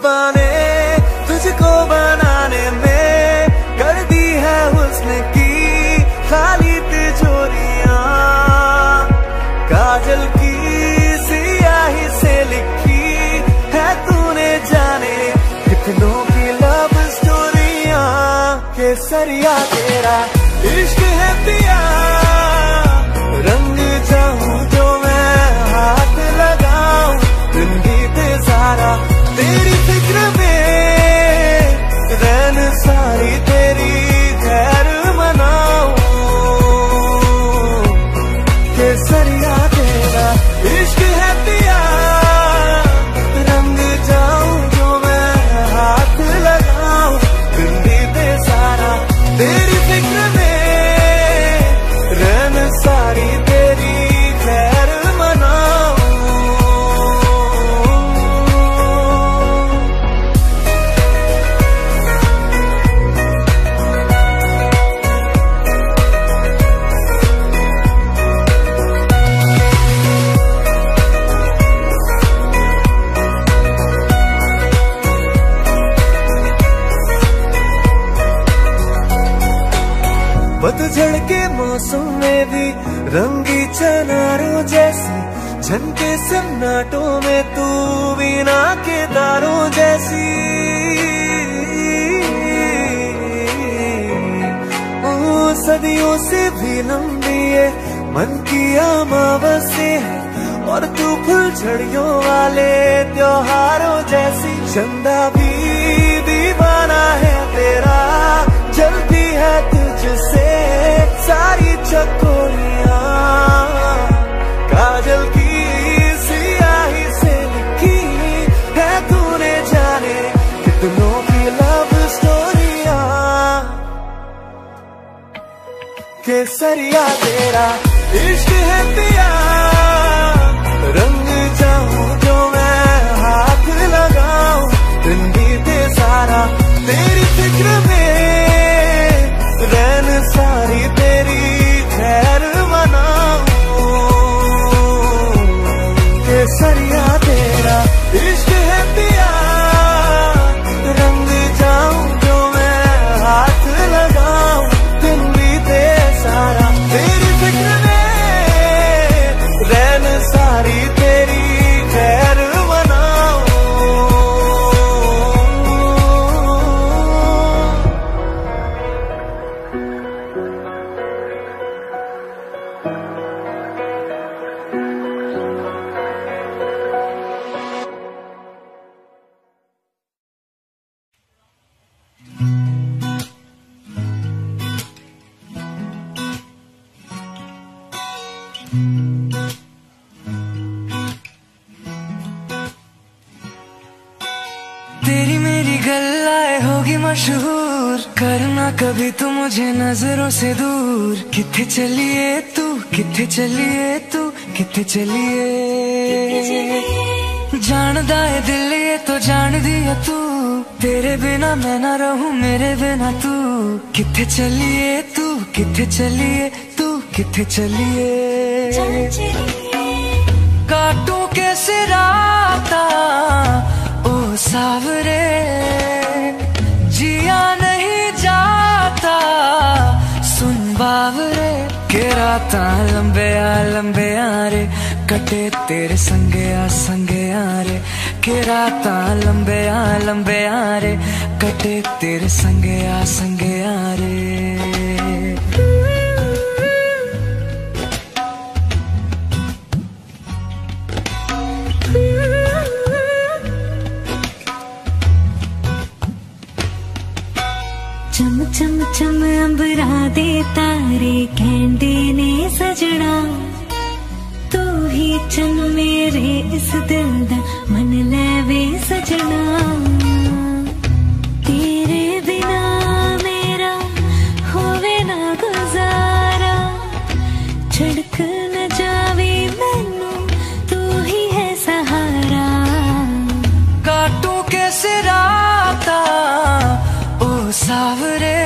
but अमावस्या और तू फुलझड़ियों वाले त्योहारों जैसी चंदा भी दीवाना है तेरा। जलती है तुझसे सारी चकोरियाँ काजल की सियाही से लिखी है तूने जाने कितनों की लव स्टोरिया केसरिया तेरा इश्क रंग चाहूँ जो मैं हाथ लगाऊँ दिन बीते सारा तेरी कभी तू मुझे नज़रों से दूर। किथे चलिए तू, किथे चलिए तू, किथे चलिए? जानदा है दिल ये तो जान दिया तू। तेरे बिना मैं ना रहूँ, मेरे बिना तू। किथे चलिए तू, किथे चलिए तू, किथे चलिए? काटू कैसे राता ओ सावरे जिया सुन बावरे के रात लंबे आ लंबे आ रे, कटे तेरे संगे आ संगे आ रे, के रात लंबे आ लंबे आ रे, कटे तेरे संगे आ संगे आ रे। अंबरा दे तारे कहंदे ने सजना तू ही चन मेरे इस दिल दा मन लेवे सजना तेरे बिना मेरा होवे ना गुजारा छड़क न जावे मैनू तू ही है सहारा काटू कैसे राता ओ सावरे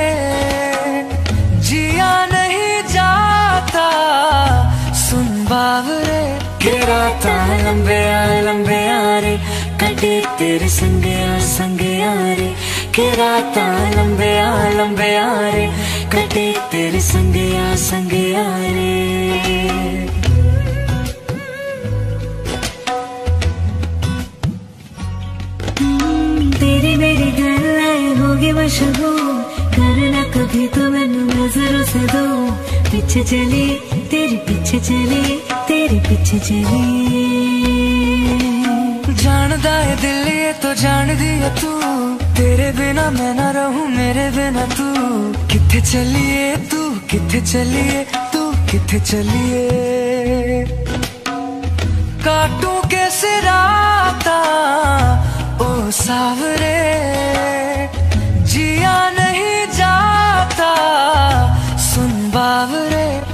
बावरे। के राता लंबे आ लंबे आ रे। कटे तेरे संगे आ संगे रे। के रात लंबे आ लंबे रे। कटे तेरे संगे आ संगे रे। तेरी मेरी गल्लाए होगी मशहूर। करना कभी तो मैनू नज़रों से दो पीछे चली तेरे पीछे चली, तेरे पीछे चली। जानदा है दिल, ये तो जान दिया तू। तेरे बिना मैं ना रहूँ, मेरे बिना तू। किथे चलिए तू, किथे चलिए तू, किथे चलिए? काटू कैसे राता, ओ सावरे? जिया नहीं जाता, सुन बावरे।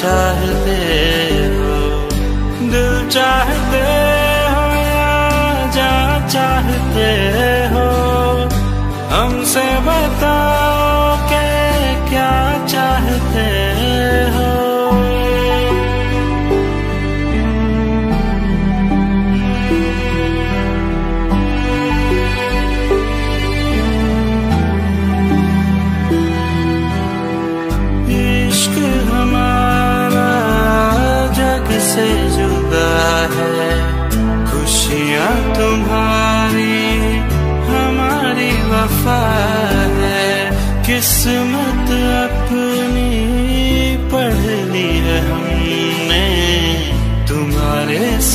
time.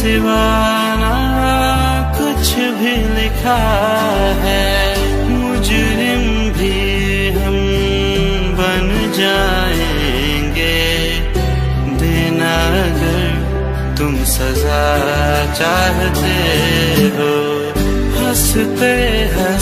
सिवा कुछ भी लिखा है। मुजरिम भी हम बन जाएँगे। देना अगर तुम सजा चाहते हो, हँसते हैं।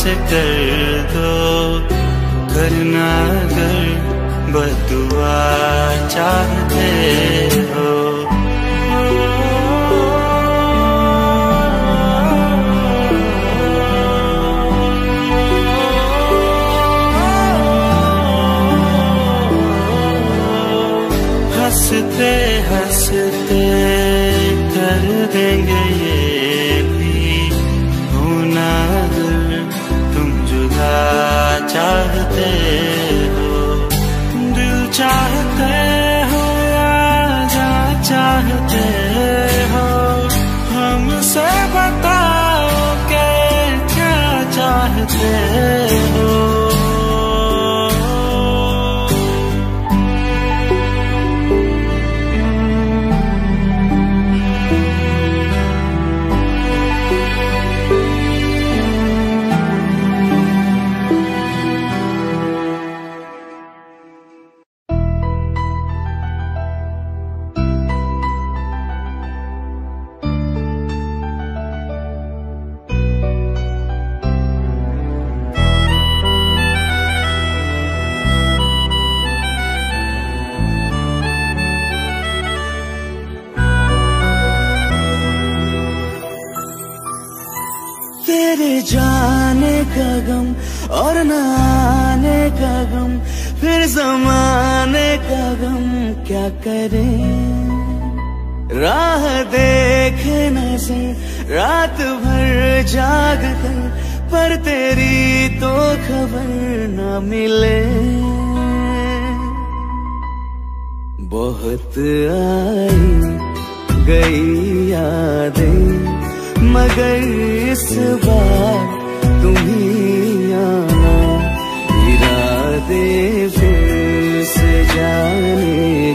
बस कर दो करना कर बदुआ चाहे। sky क्या करें? राह देख नज़र रात भर जाग पर तेरी तो खबर न मिले। बहुत आई गई यादें, मगर इस बार तुम्हें आना। इरादे फिर से जाने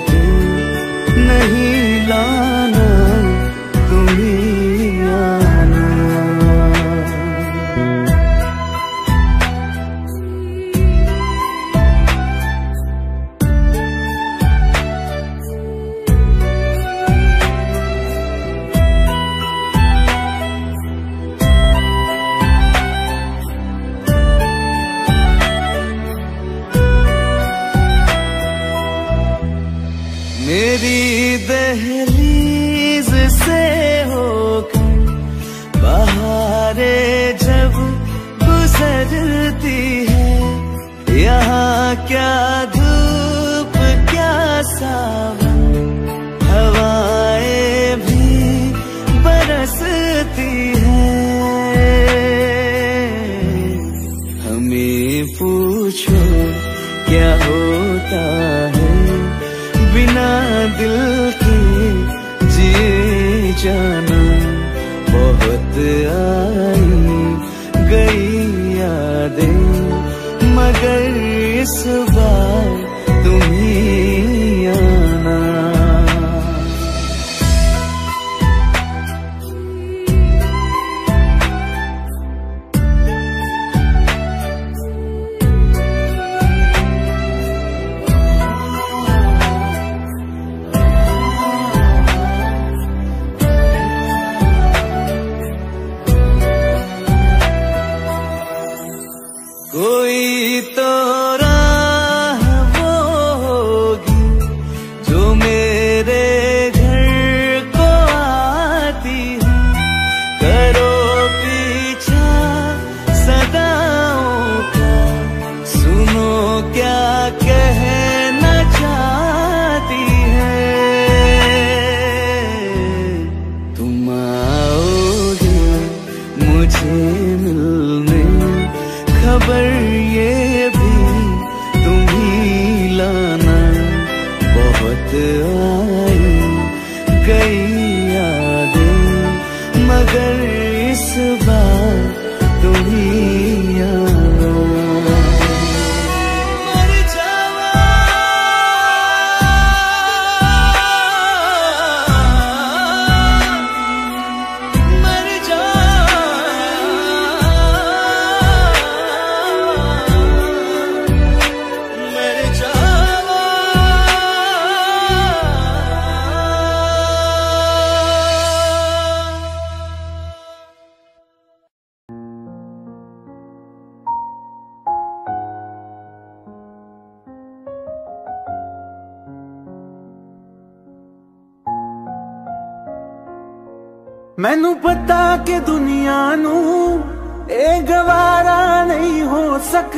दिल की जी जाना बहुत आई गई यादें मगर इस बार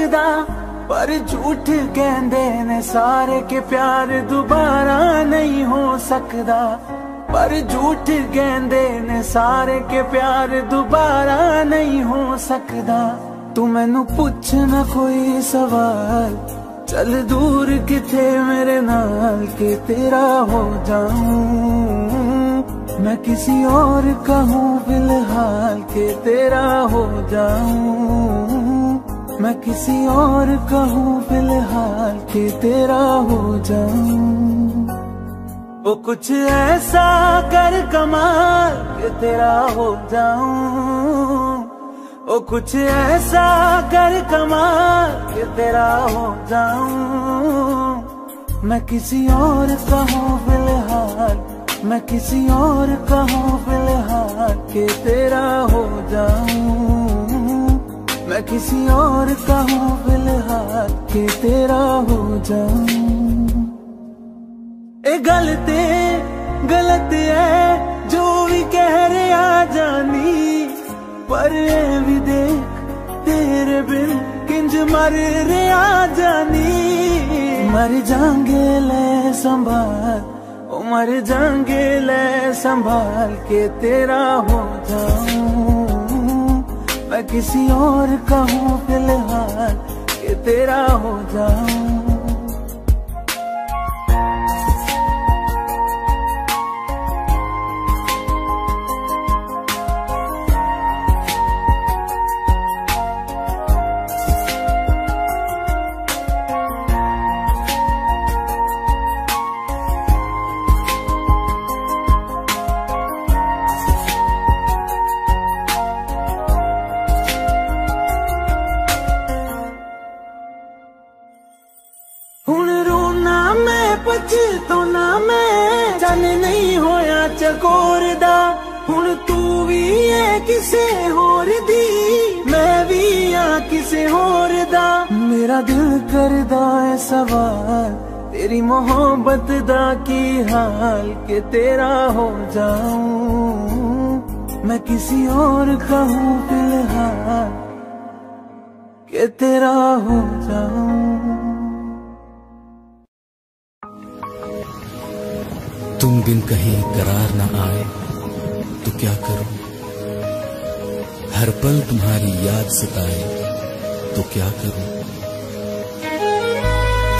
दसदा पर झूठ कहते ने सारे के प्यार दोबारा नहीं हो सकता पर झूठ कहते ने सारे के प्यार दोबारा नहीं हो सकता तू मैनु पूछ ना कोई सवाल। चल दूर किथे मेरे नाल के तेरा हो जाऊँ। मैं किसी और कहूँ फ़िलहाल के तेरा हो जाऊँ। मैं किसी और का हूँ फ़िलहाल के तेरा हो जाऊँ। वो कुछ ऐसा कर कमाल के तेरा हो जाऊँ। वो कुछ ऐसा कर कमाल के तेरा हो जाऊँ। मैं किसी और का हूँ फ़िलहाल, मैं किसी और का हूँ फ़िलहाल के तेरा हो जाऊँ। मैं किसी और का हूँ फ़िलहाल के तेरा हो जाऊँ। ए गलते गलत है, जो भी कह रहे आ जानी, पर ये भी देख तेरे बिन किंज मर रे आ जानी। मर जाएँगे, ले संभाल, ओ मर जाएँगे, ले संभाल के तेरा हो जाऊँ। मैं किसी और का हूँ फ़िलहाल के तेरा हो जाऊँ। दाए सवाल, तेरी मोहब्बत दा की हाल, के तेरा हो जाऊँ? मैं किसी और कहूँ फ़िलहाल, के तेरा हो जाऊँ? तुम बिन कहीं करार ना आए तो क्या करूँ? हर पल तुम्हारी याद सताए तो क्या करूँ?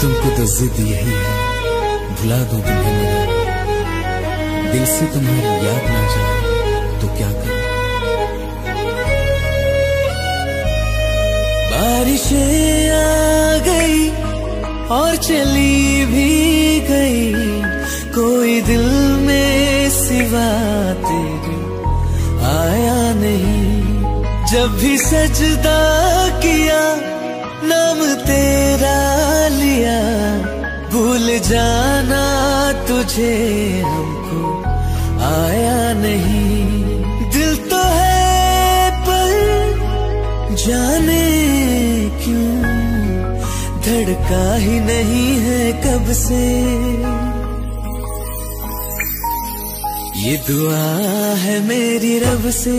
तुमको तो जिद यही है। भुला दो तुम्हें दिल से तुम्हारी याद ना जाए तो क्या करूँ? बारिशें आ गई और चली भी गई। कोई दिल में सिवा तेरे आया नहीं। जब भी सजदा किया नाम तेरा लिया। भूल जाना तुझे हमको। आया नहीं। दिल तो है पर जाने क्यों? धड़का ही नहीं है कब से। ये दुआ है मेरी रब से।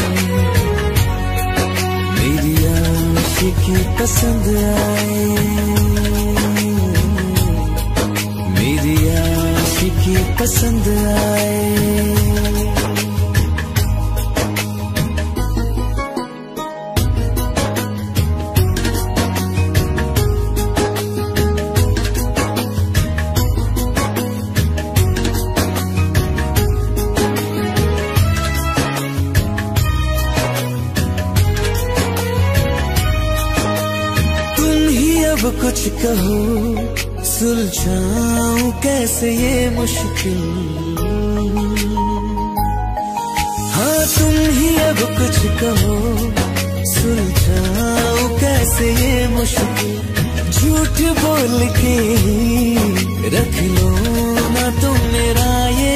आशिकी पसंद आए मेरी आशिकी पसंद आए कहो, सुलझाऊं कैसे ये मुश्किल? हाँ तुम ही अब कुछ कहो, सुलझाऊं कैसे ये मुश्किल? झूठ बोल के रख लो ना तुम मेरा ये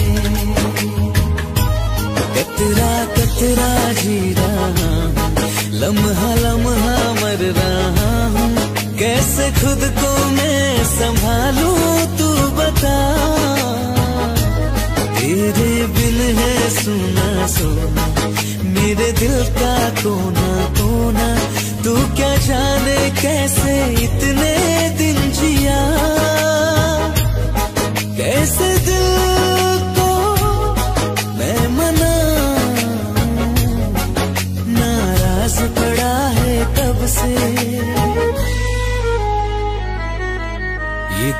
कतरा कतरा जी रहा लम्हा लम्हा मर रहा हूँ। कैसे खुद को मैं संभालू, तू बता। तेरे बिल है सुना, सोना, मेरे दिल का कोना कोना। तू क्या जाने कैसे इतने दिन जिया? कैसे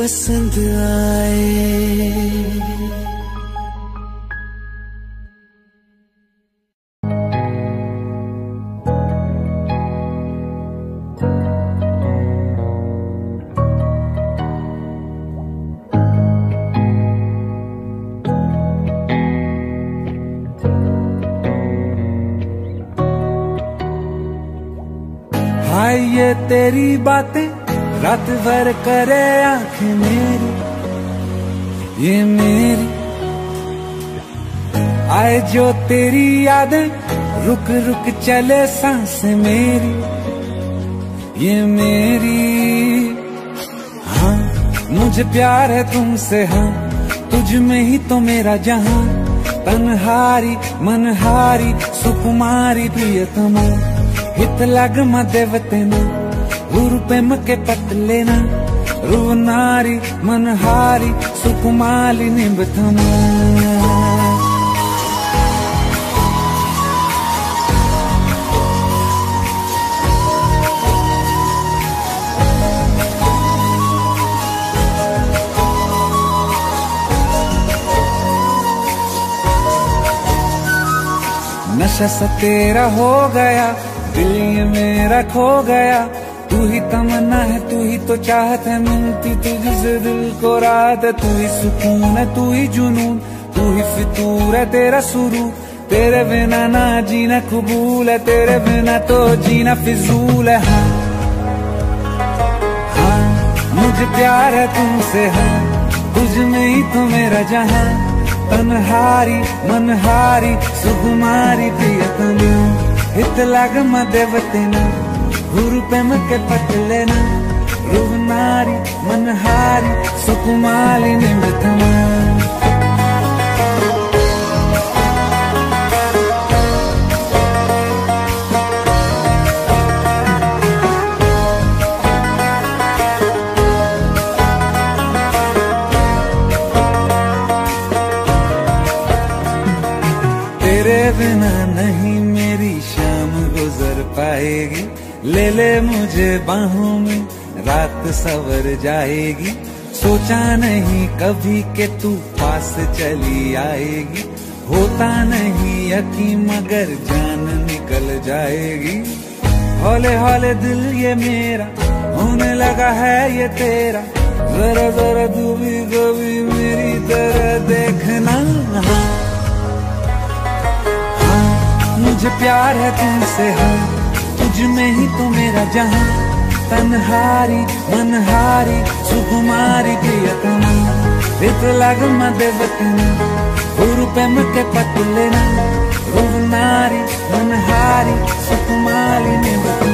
पसंद आए। तेरी बातें रात भर करे आँखें मेरी, ये मेरी। आए जो तेरी यादें, रुक रुक चले सांस मेरी, ये मेरी। हाँ मुझे प्यार है तुमसे हाँ तुझ में ही तो मेरा जहाँ। तनहारी, मनहारी, सुकुमारी प्रियतमा, हित लग मदेवतेना गुरुपेम के पतलेना रुवनारी, मनहारी, सुकुमाली निबथमा नशा सा तेरा हो गया, दिल मेरा खो गया तू ही तमन्ना है, तू ही तो चाहत है मिलती तुझसे दिल को रात है। तू ही सुकून है, तू ही जुनून, तू ही फितूर है तेरा शुरू तेरे बिना ना जीना कबूल है, तेरे बिना तो जीना फिजूल है। हाँ हाँ मुझे प्यार है तुमसे हाँ तुझ में ही तो मेरा जहाँ। तनहारी, मनहारी, सुकुमारी प्रियतमा। हित लाग मदेवतेना गुरु प्रेम के रूह नारी मनहारी सुकुमाली जाएगी। सोचा नहीं कभी के तू पास चली आएगी। होता नहीं यकीन मगर जान निकल जाएगी। हौले हौले दिल ये मेरा होने लगा है ये तेरा। जरा जरा तू भी कभी मेरी तरह देखना। हाँ हाँ, मुझे प्यार है तुमसे हाँ तुझ में ही तो मेरा जहाँ। तनहारी मनहारी सुकुमारी प्रियतमा। रित लग गुरु पेम के पतलेना रुवनारी मनहारी सुकुमारी निबतना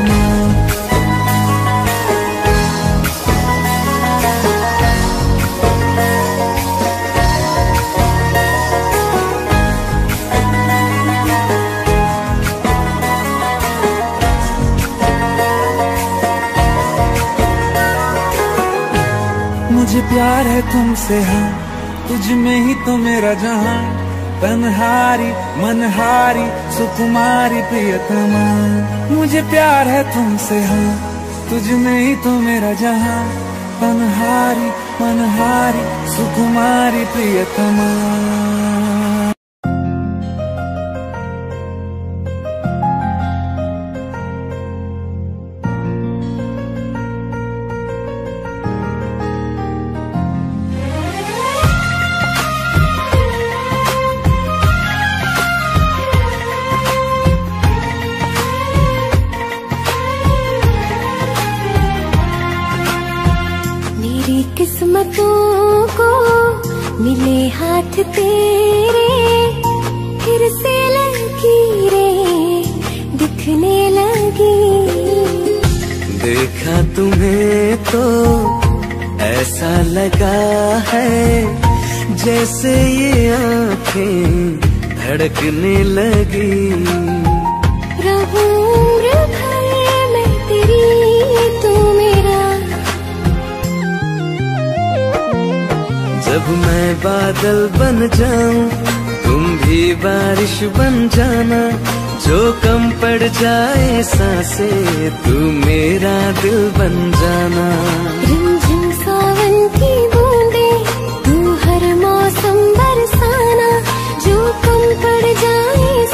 प्यार है तुमसे हाँ। तुझ में ही तो मेरा जहाँ। तनहारी, मनहारी, सुकुमारी, प्रियतमा। मुझे प्यार है तुमसे हाँ। तुझ में ही तो मेरा जहाँ। तनहारी, मनहारी, सुकुमारी, प्रियतमा। हाथ तेरे, फिर से लकीरे दिखने लगी। देखा तुम्हें तो ऐसा लगा है, जैसे ये आँखें धड़कने लगी। मैं बादल बन जाऊँ, तुम भी बारिश बन जाना। जो कम पड़ जाए सांसे, तू मेरा दिल बन जाना। सावन बूंदे, तू हर मौसम बरसाना। जो पड़ जाए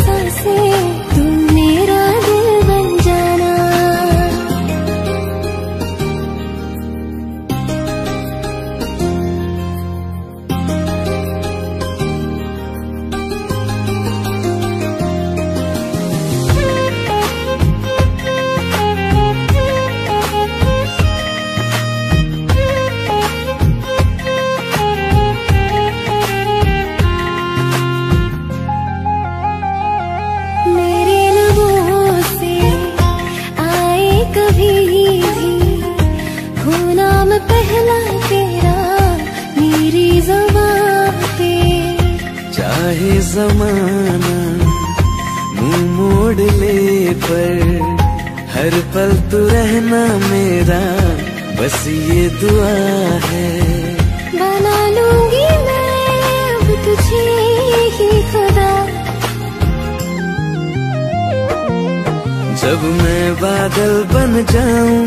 तू रहना मेरा बस ये दुआ है। बना लूँगी मैं अब तुझे ही खुदा। जब मैं बादल बन जाऊँ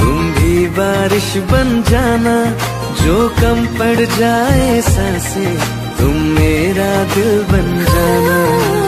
तुम भी बारिश बन जाना। जो कम पड़ जाए साँसें तुम मेरा दिल बन जाना।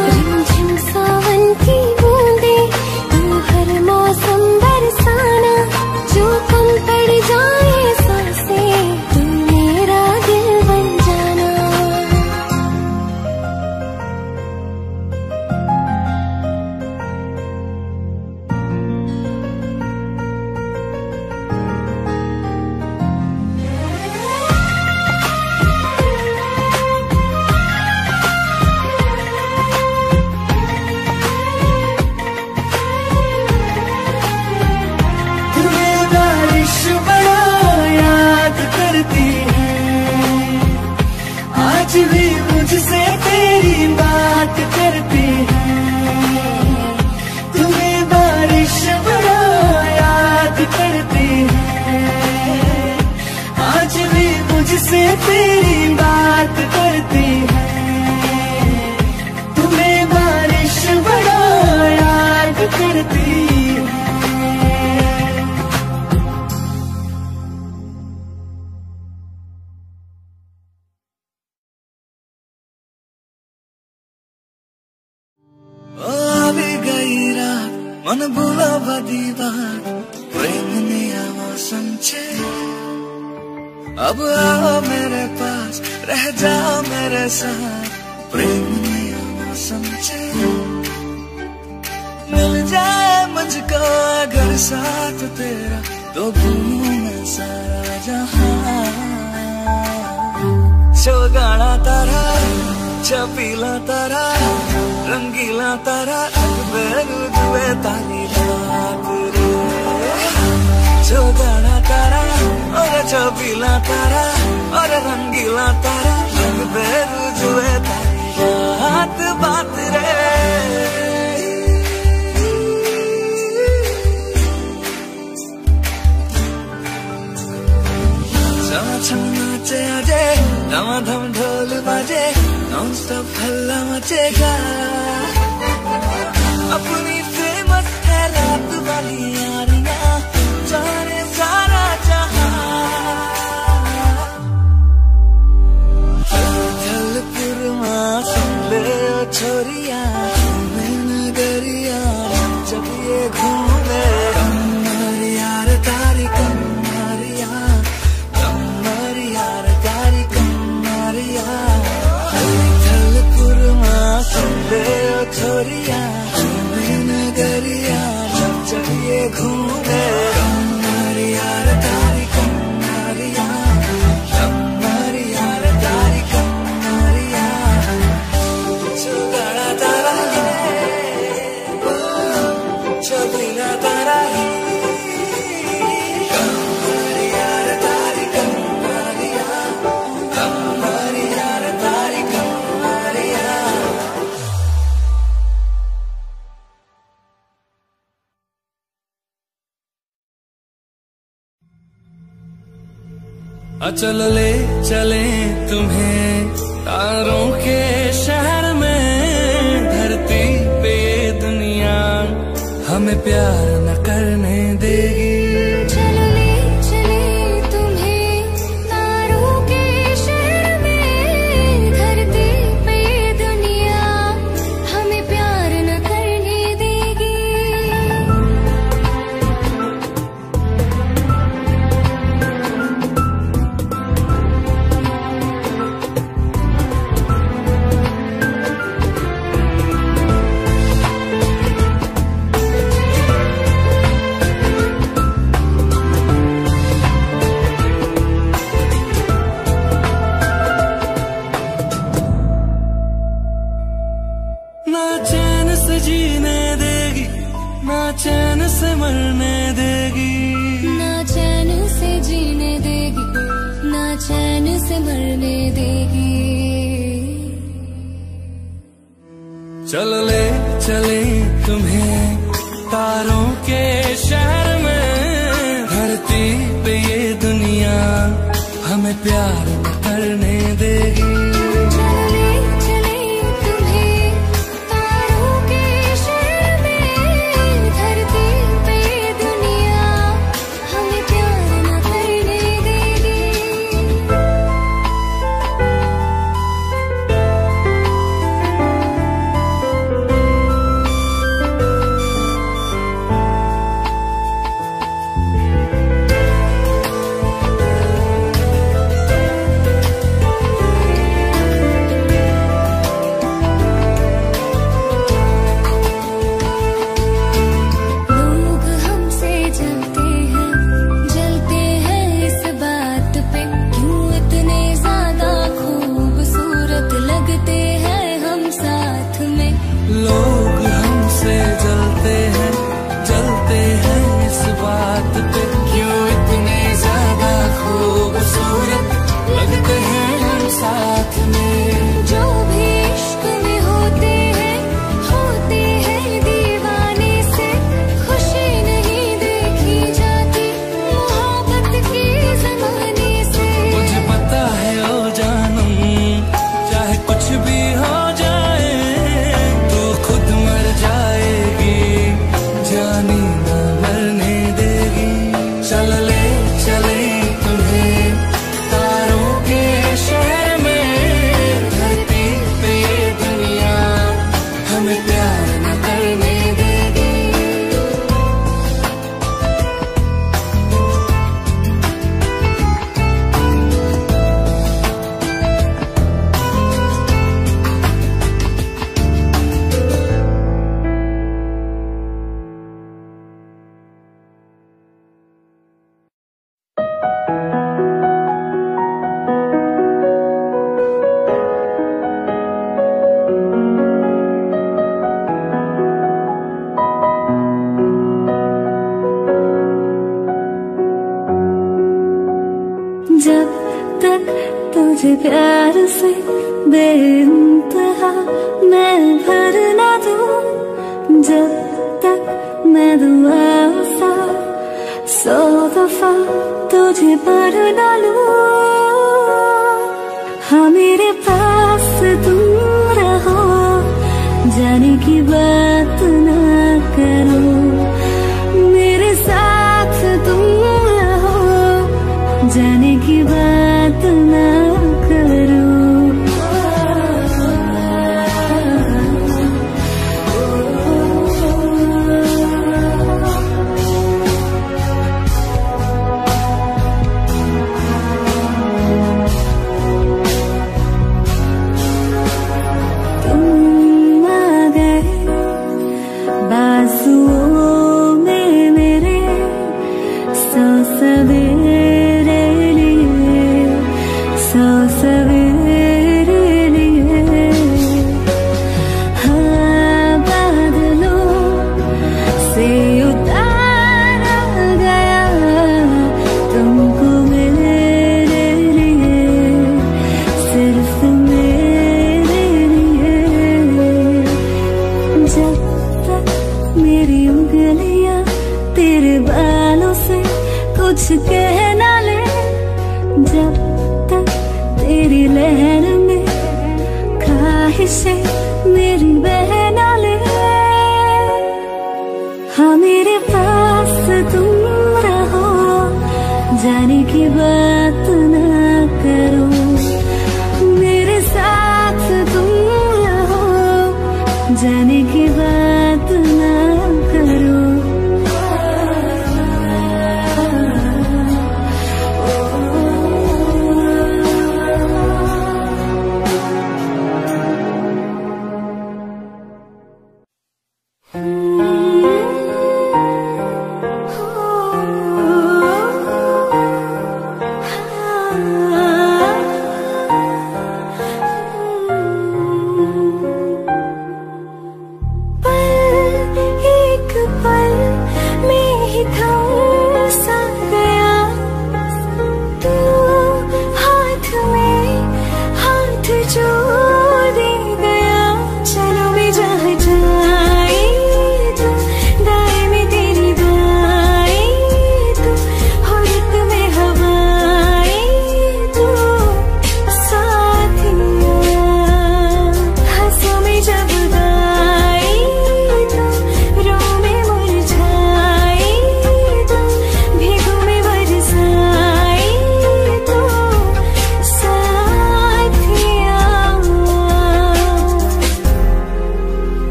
चलो ले चले तुम्हें तारों के शहर में। धरती पे ये दुनिया हमें प्यार प्यार से बेतहा मैं भर ना दू, जब तक मैं दुआ सा, सौ दफ़ा तुझे पर डालूं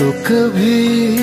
तो कभी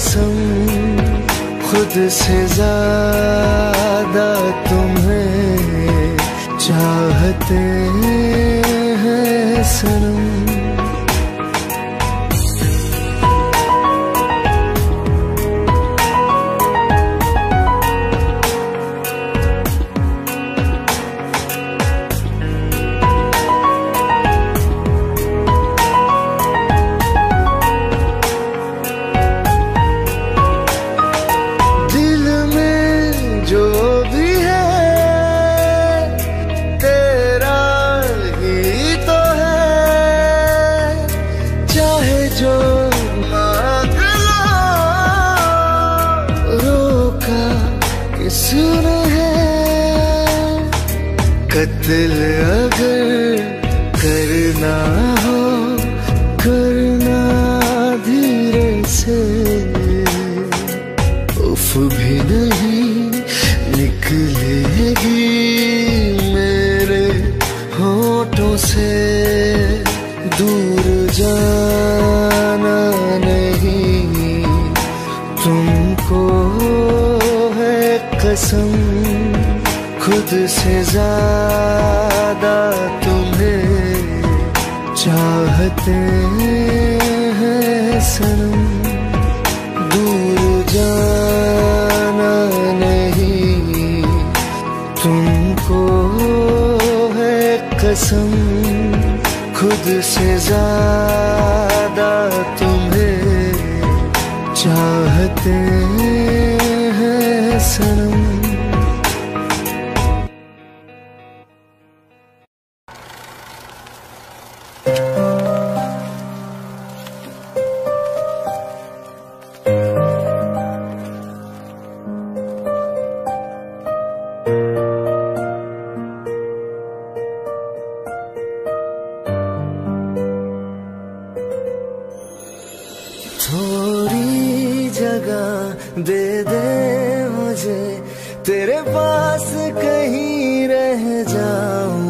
कसम खुद से ज़्यादा तुम्हें चाहते हैं सनम। deserve थोड़ी जगह दे दे मुझे। तेरे पास कहीं रह जाऊँ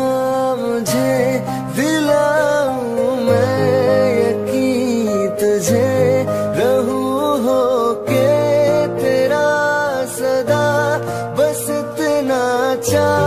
家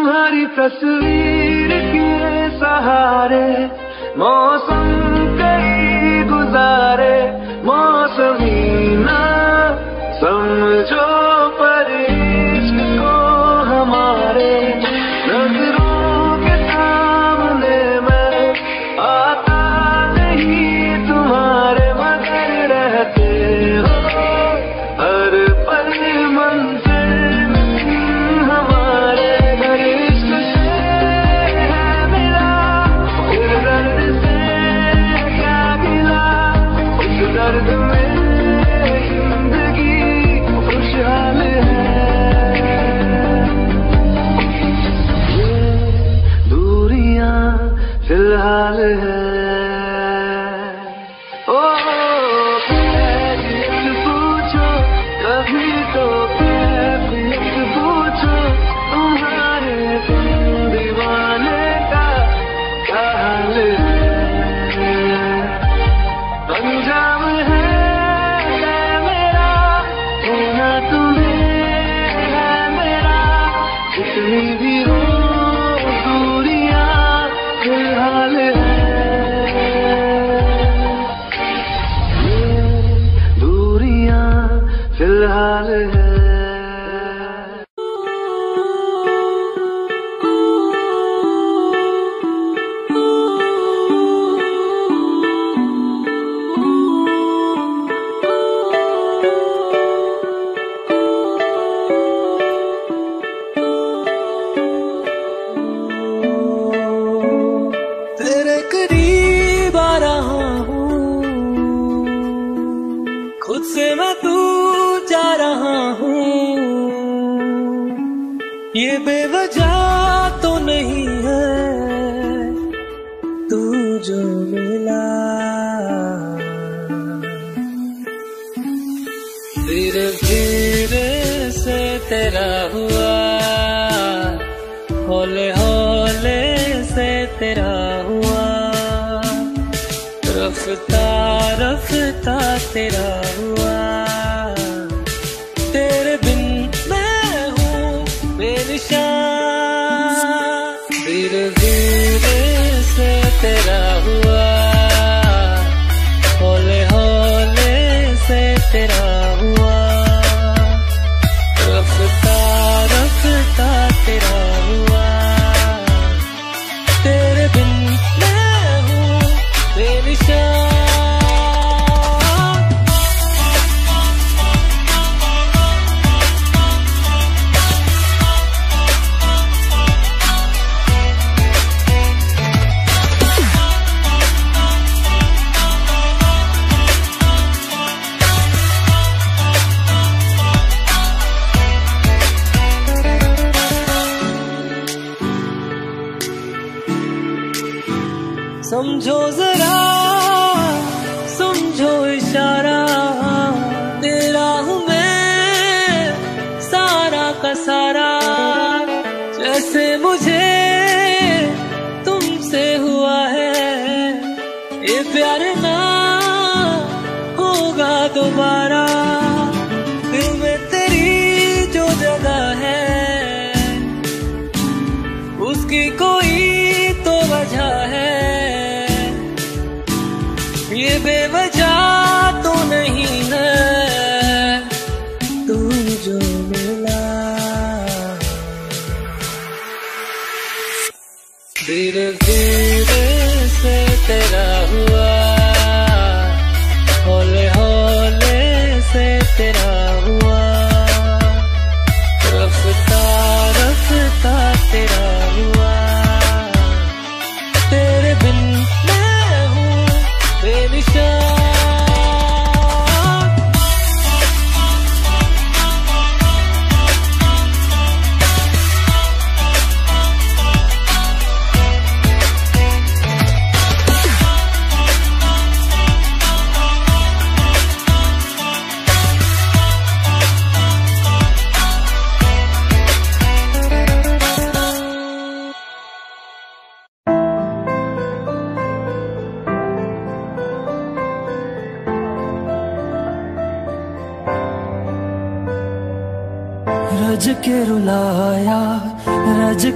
तुम्हारी तस्वीर के सहारे मौसम तेरा हुआ। होले होले से तेरा हुआ। रफ्ता रफ्ता तेरा हुआ।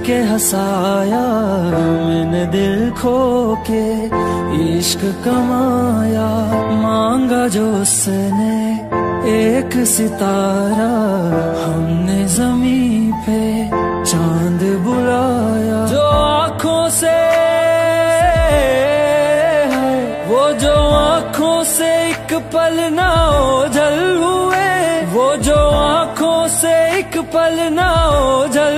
के हंसाया, मैंने दिल खो के इश्क कमाया। मांगा जो उसने एक सितारा, हमने जमी पे चाँद बुलाया। जो आँखों से वो जो आँखों से एक पल ना ओझल हुए, वो जो आँखों से एक पल ना ओझल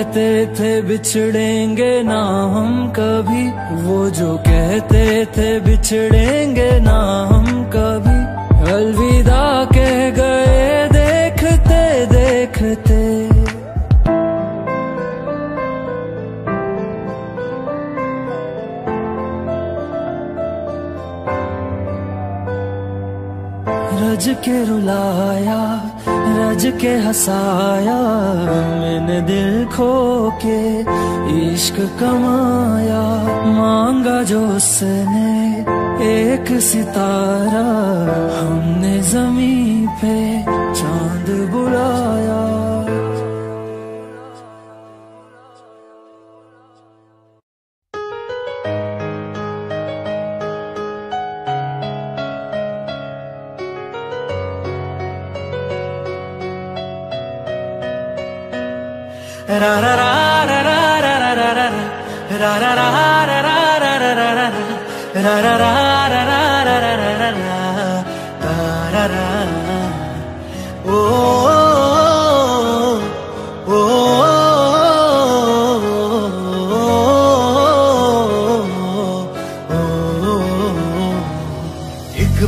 कहते थे बिछड़ेंगे ना हम कभी। वो जो कहते थे बिछड़ेंगे ना हम कभी। अलविदा कह गए देखते देखते। रज के रुलाया रज के हंसाया, मैंने दिल खो के इश्क कमाया। मांगा जो उसने एक सितारा, हमने जमी पे चाँद बुलाया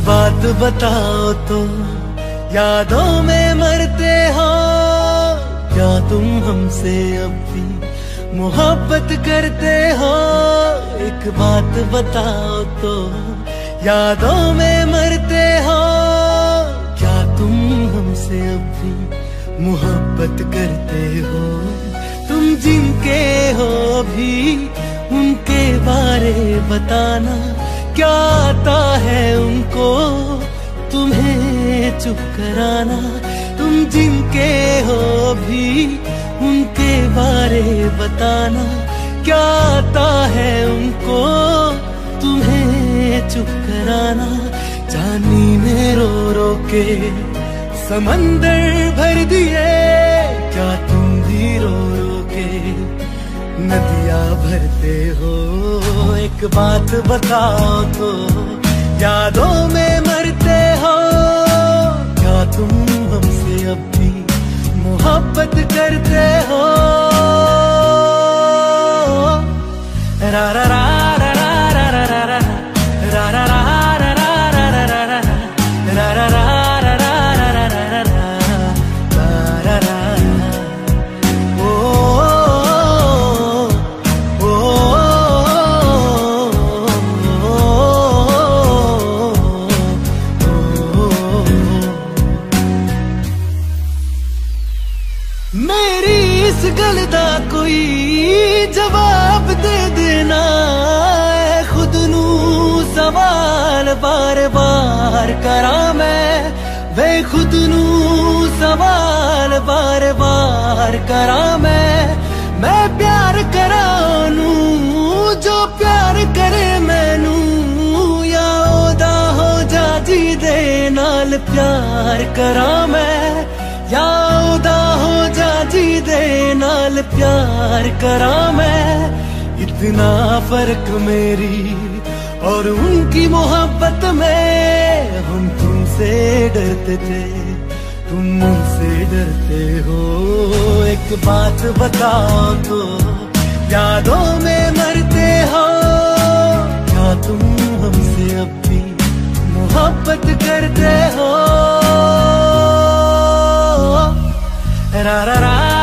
बात बताओ तो यादों में मरते हो, क्या तुम हमसे अब भी मोहब्बत करते हो? एक बात बताओ तो यादों में मरते हो। क्या तुम हमसे भी मोहब्बत करते हो? तुम जिनके हो भी, उनके बारे बताना क्या आता है उनको? तुम्हें चुप कराना, तुम जिनके हो भी, उनके बारे बताना क्या आता है उनको? तुम्हें चुप कराना। जानी ने रो रो के समंदर भर दिए। क्या तुम भी रो रो के नदिया भरते हो? एक बात बताओ तो यादों में मरते हो? क्या तुम हमसे अब भी मोहब्बत करते हो? ra ra ra प्यार करा मैं, वे खुद सवाल बार बार करा मैं। मैं प्यार करा नू, जो प्यार करे मैनू, या ओदा हो जा जी दे नाल प्यार करा मैं। या ओदा हो जा जी दे नाल प्यार करा मैं। इतना फ़र्क मेरी और उनकी मोहब्बत में हम तुमसे डरते थे। तुम मुझसे डरते हो। एक बात बताओ तो यादों में मरते हो। क्या तुम हमसे अब भी मोहब्बत करते हो? रा रा रा।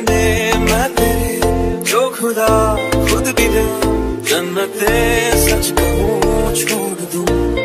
में मैं तेरे जो खुदा खुद भी दे जन्नते सच कहूँ छोड़ दूँ।